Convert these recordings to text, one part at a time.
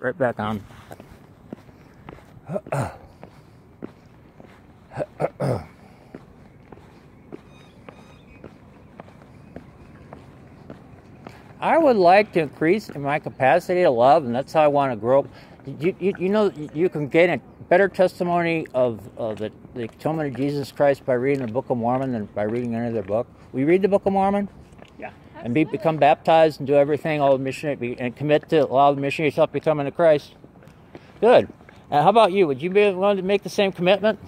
Right back on. I would like to increase in my capacity to love, and that's how I want to grow. You, you, you know, you can gain a better testimony of, of the, the atonement of Jesus Christ by reading the Book of Mormon than by reading any other book. We read the Book of Mormon? And be, become baptized and do everything, all the missionary, and commit to allow the missionaries to help you come into Christ. Good. And how about you? Would you be willing to make the same commitment?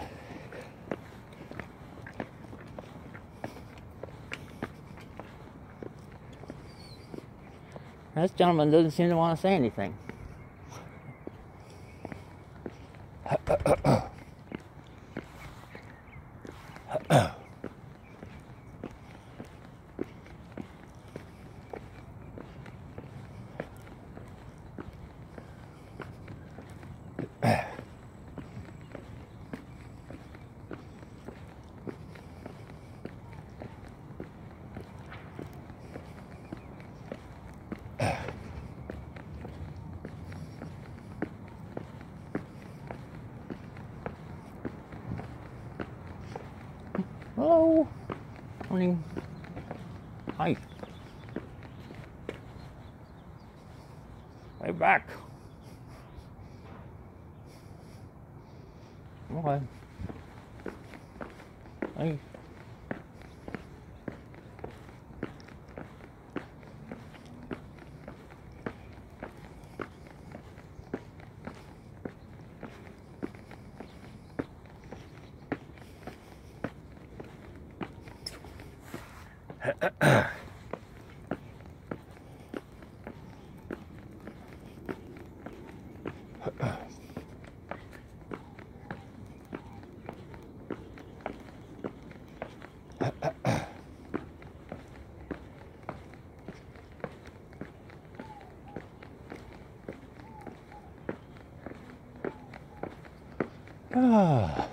This gentleman doesn't seem to want to say anything. Hello. Morning. Hi. Way back. Okay. Hey. Ah.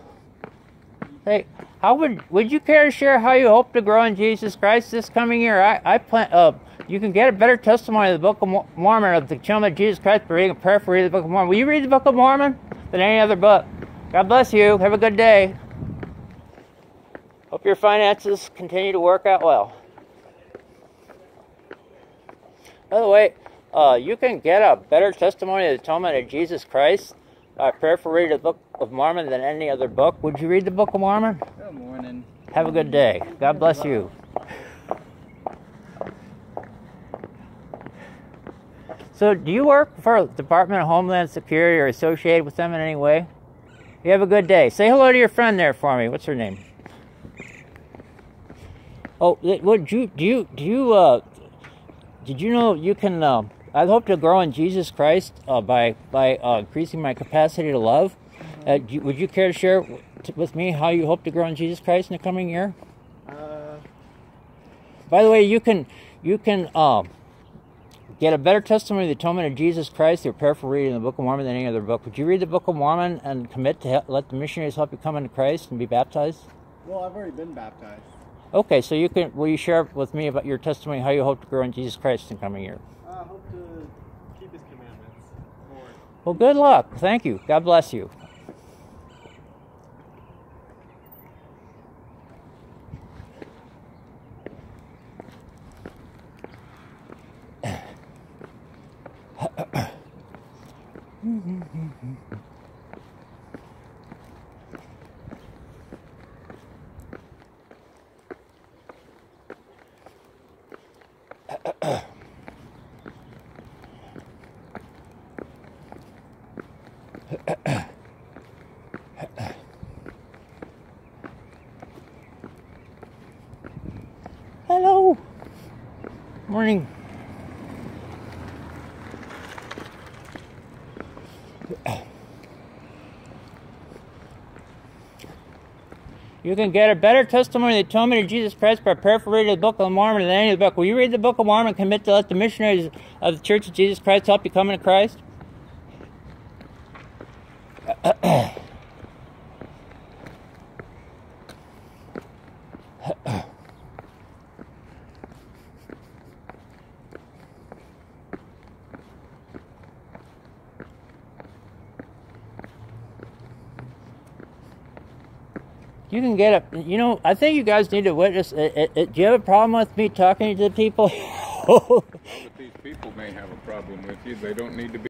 hey, how would would you care to share how you hope to grow in Jesus Christ this coming year? I, I plan. Uh, you can get a better testimony of the Book of Mormon of the Atonement of Jesus Christ by reading a prayer for reading the Book of Mormon. Will you read the Book of Mormon than any other book? God bless you. Have a good day. Hope your finances continue to work out well. By the way, uh, you can get a better testimony of the atonement of Jesus Christ by prayer for reading the Book of Mormon than any other book. Would you read the Book of Mormon? Good morning. Have a good day. God bless you. So, do you work for the Department of Homeland Security or associated with them in any way? You have a good day. Say hello to your friend there for me. What's her name? Oh, would you do you do you uh did you know you can uh, I hope to grow in Jesus Christ uh, by by uh, increasing my capacity to love. Uh, you, would you care to share with me how you hope to grow in Jesus Christ in the coming year? Uh, By the way, you can you can um, get a better testimony of the atonement of Jesus Christ through prayer for reading the Book of Mormon than any other book. Would you read the Book of Mormon and commit to help, let the missionaries help you come into Christ and be baptized? well, I've already been baptized. Okay, so you can will you share with me about your testimony how you hope to grow in Jesus Christ in the coming year? Hope to keep His commandments. Lord. Well, good luck. Thank you. God bless you. Hello. Morning. You can get a better testimony of the atonement of Jesus Christ by paraphrasing the Book of Mormon than any other book. Will you read the Book of Mormon and commit to let the missionaries of the Church of Jesus Christ help you come into Christ? you can get up. You know, I think you guys need to witness. It, it, it, do you have a problem with me talking to the people? these people may have a problem with you. They don't need to be.